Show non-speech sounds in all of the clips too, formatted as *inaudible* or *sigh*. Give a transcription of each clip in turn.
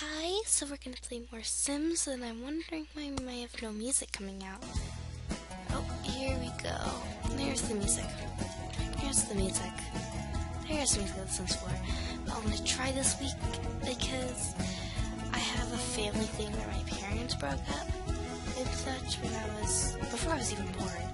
Hi, so we're gonna play more Sims, and I'm wondering why we might have no music coming out. Oh, here we go. There's the music. Here's the music. There's the music that Sims 4. But I'm gonna try this week because I have a family thing where my parents broke up and such when I was, before I was even born.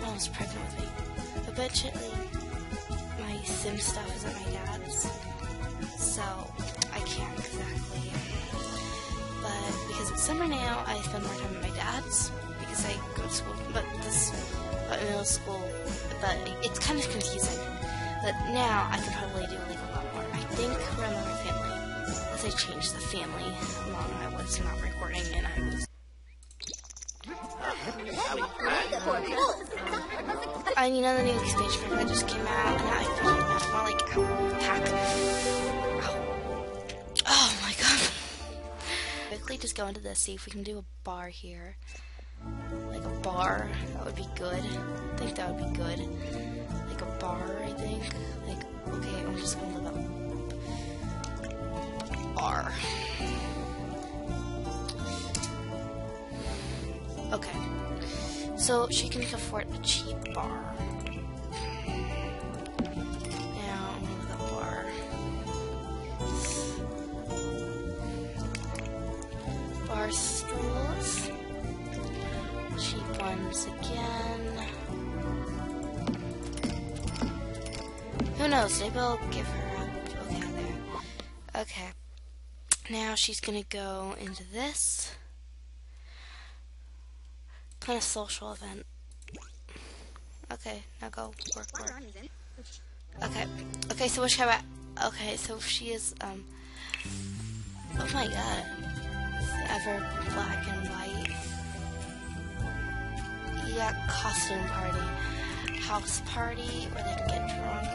Mom was pregnant with me. Eventually, my Sim stuff is at my dad's, so I can't exactly. But because it's summer now, I spend more time at my dad's because I go to school, but this, but middle school, but it's kind of confusing. But now I can probably do like a lot more. I think around my family, as I changed the family while I was not recording and I was. I you know the new expansion pack that just came out, and I that's more like ow, Quickly just go into this, see if we can do a bar here. Like a bar, that would be good. I think that would be good. Like a bar, I think. Like, okay, I'm just gonna look up. Bar. Okay. So she can afford a cheap bar. Bar stools. Cheap ones again. Who knows? Maybe I'll give her a okay there. Okay. Now she's gonna go into this plan a social event. Okay, now go work, work. Okay, okay, so which about? Okay, so she is, um, oh my god. Ever black and white. Yeah, costume party. House party, where they get drunk.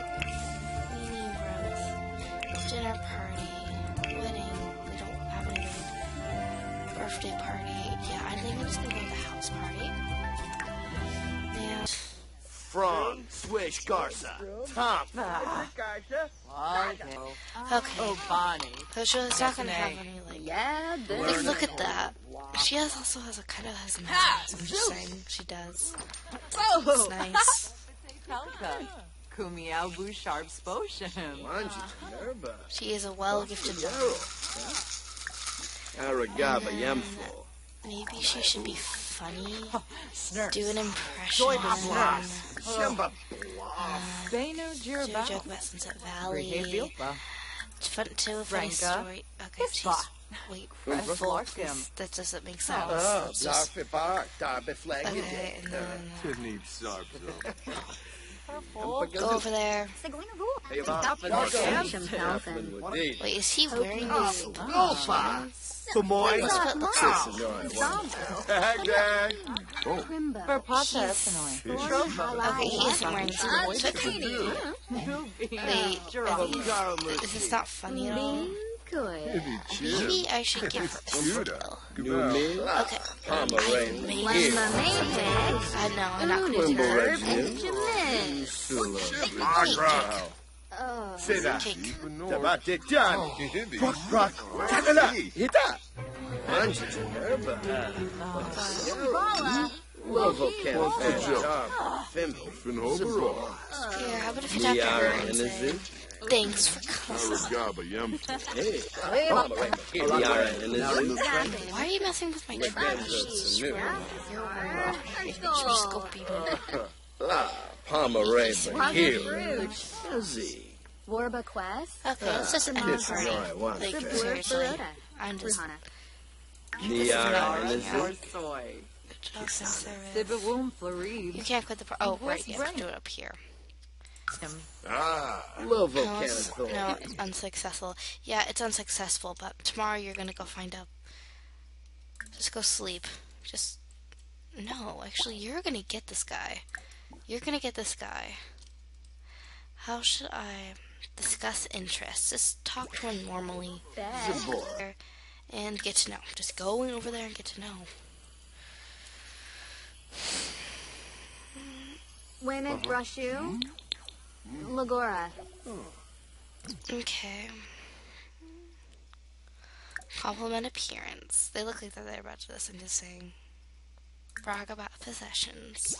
Weenie Rose. Dinner party. Wedding. We don't have anything. Birthday party. Yeah, I think I'm just gonna go to the house party. Yeah. Frog, Swish, Garza, Tom. Okay. Okay. Oh, Bonnie. So she's not gonna have any like. Yeah, Like, look at that. She has also has a kind of has a mask. I'm just saying she does. It's nice. Helka. Kumiao Bouchard Sposhim. She is a well-gifted girl. Aragaba Yemfo. Maybe she should be funny. Snurf. Do an impression. Shemba. Beno Do a joke Jirba. about Sunset Valley. Rehevilpa. Fun, tell a funny story. Okay, she's Ispa. wait. *laughs* Florkim. That doesn't make sense. Ah, Darfi Bar, Darby Flag. Okay, and then Tidney Sarbzo. *laughs* go over there. Wait, is he wearing these? Tomoy. That's what it looks like. Hagag. Verpata Espanoi. Okay, he isn't wearing these. Wait, are these, is this not funny at all? Maybe I should give her a skill. New me. Okay. Pomeranian. Maybe. Here. I know, I'm not gonna do that. Regiment. Sula. Cake. Say that. Cake. Tabate Jan. Rock, rock. Tagala. Hita. Manji, Nerba. Lovo Cafe. Fimbo. Support. Here, how about if you talk to her Liara and and say, Izzy. thanks for coming. Aragaba Hey. Liara and Izzy. Why are you messing with my trash? Grandson new. You're weird. Maybe just go be me. Ah, Pomeranian. Here. Izzy. Warba Quest, Okay, let's just end the This is party. all I want. Like, Blur seriously. Baroda, I'm just... Liara and Izzy. Or soy. just service. Sibawum You can't quit the part. Oh, right, was you have to do it up here. Ah. Lovo No, it's, no, it's unsuccessful. Yeah, it's unsuccessful, but tomorrow you're gonna go find out. Just go sleep. Just. No, actually, you're gonna get this guy. You're gonna get this guy. How should I discuss interests? Just talk to him normally and get to know. Just go over there and get to know. Women Wayman uh-huh. Brushu, Lagora. Hmm? Okay. Compliment appearance. They look like they're about to listen to sing. Brag about possessions.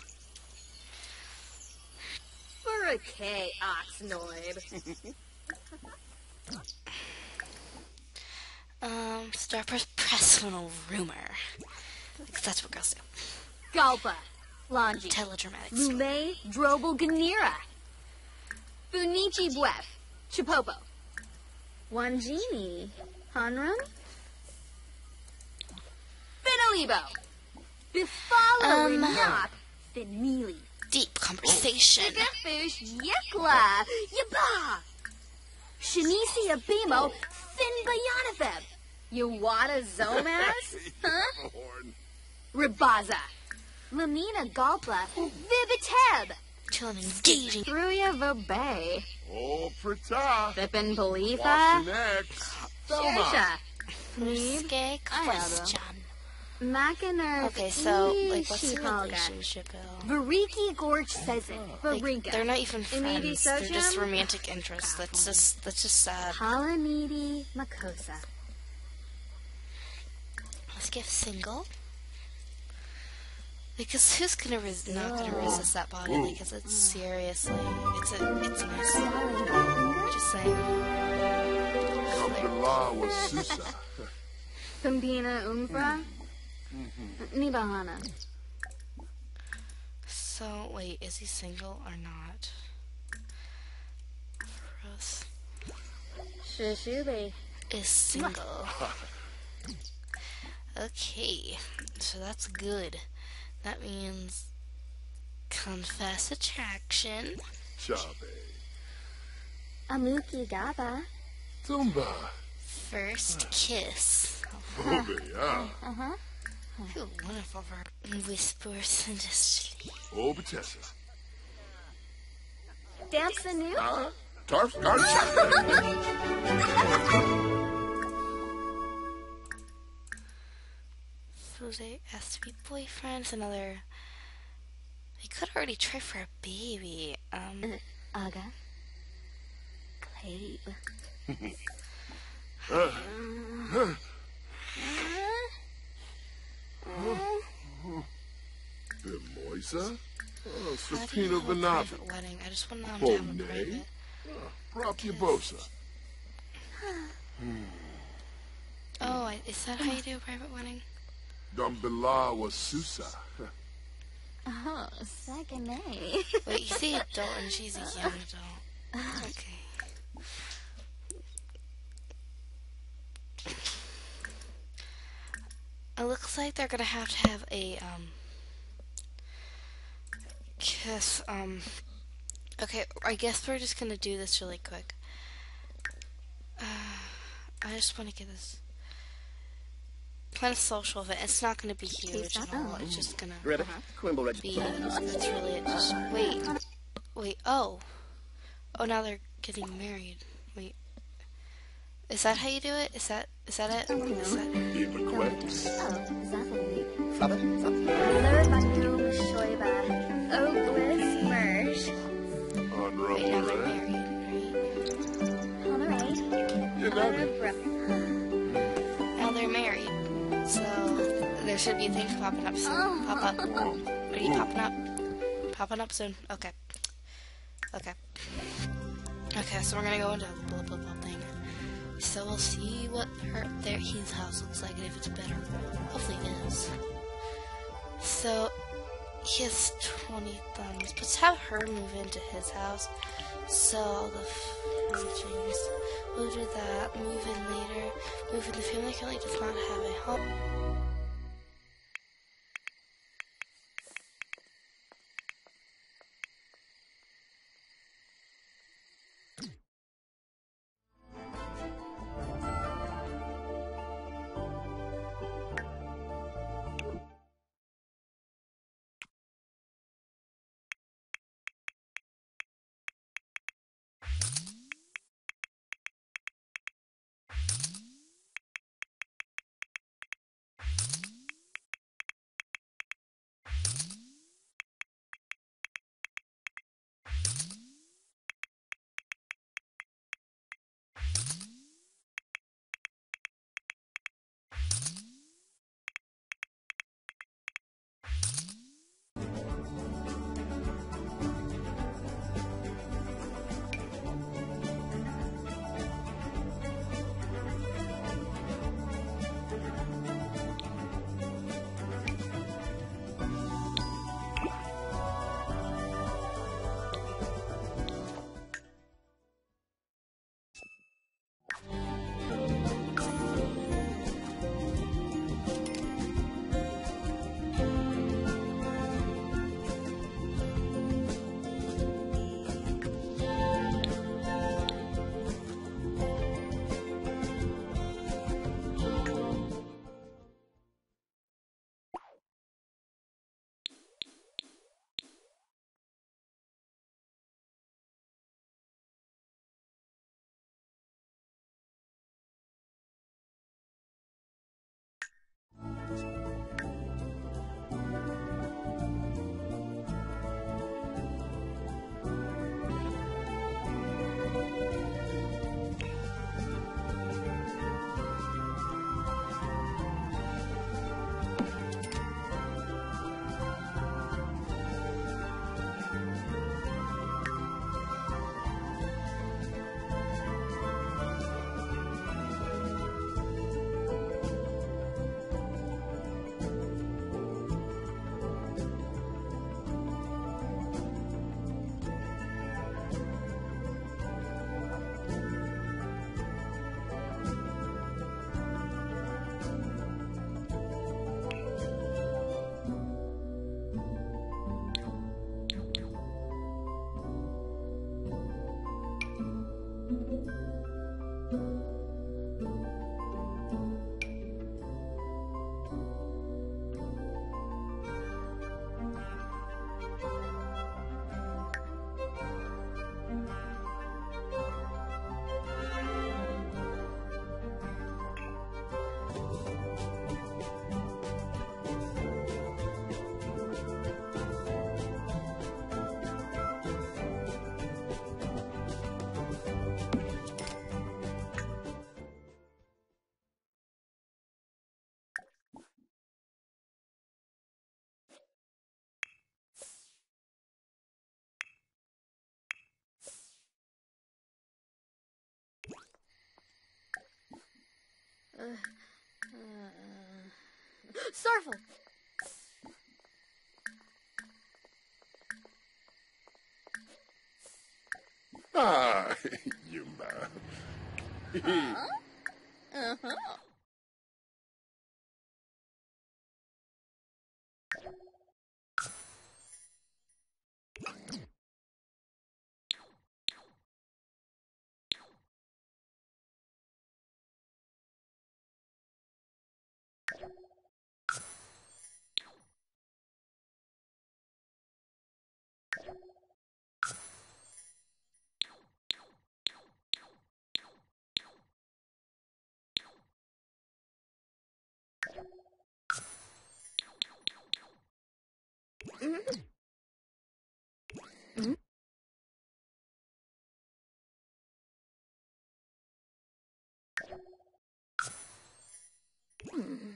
A K, Oxnoid. *laughs* Um, per- personal rumor. Because that's what girls do. Galpa. Longi. Teledramatic. Lume Drobel Ganira. Funichi Buef. Chipopo. Wanjini. Hanrum. Finalibo. Bifala Um, Knock. Finili. Deep conversation. Fish Yekla. Yaba. Shanisi Abimo. Fin Bayanafeb. Yawada Zomas. *laughs* Huh? Horn. Ribaza. Lamina Galpa. Viviteb. To an engaging. Thruya Vobay. Oh, Prata. Pippin Palifa. Watching X. Thelma. Shersha. Neve. Risque I have them. question. Macaner. Okay, so, like, what's the relationship, Bill? Variki Gorge says it. Oh, like, Varinka. they're not even friends. They're just romantic interests. That's just that's just sad. Halanidi Makosa. Let's get single. Because who's gonna res- not gonna resist that body? Because it's mm. seriously, it's a, it's nice. Just saying. Abdullah was *laughs* Susa. Pimpina Umbra. Mm-hmm. Nibahana. So wait, is he single or not? Rose Shishube. is single. *laughs* Okay, so that's good. That means confess attraction. Chabe. Amuki Gaba. Zumba. First kiss. Booby, uh-huh. Ooh, wonderful verb. Whispers and just Oh, Batessa. Dance the new. Ah. Tarf Garden Jose has to be boyfriends. Another. He could already try for a baby. Um, Aga. Clave. *laughs* The Moisa. Oh, how do you Sapina have private wedding? I just want them to have a Bonet. private. Rapubosa. Hmm. Oh, I- is that how you do a private wedding? Dumbila was Susa. Oh, *laughs* second A. Wait, you say *laughs* adult and she's a young adult. Uh-huh. Okay. It looks like they're gonna have to have a um kiss. Um. Okay, I guess we're just gonna do this really quick. Uh, I just want to get this. Plan a social event. It's not gonna be huge at all. It's just gonna Ready? Quimble ready. be. That's really it. Just wait. Wait. Oh. Oh, now they're getting married. Wait. Is that how you do it? Is that is that it? Is that there should be things popping up soon. Pop up. What are you popping up? Popping up soon. Okay. Okay. Okay. So we're gonna go into the blah blah blah thing. So we'll see what her their his house looks like and if it's better. Hopefully it is. So he has 20 thumbs. Let's have her move into his house. Sell all the furnishings. We'll do that. Move in later. Move in. The family currently does not have a home. Starful! Ah, *laughs* Yumba. *laughs* Uh-huh. Hmm.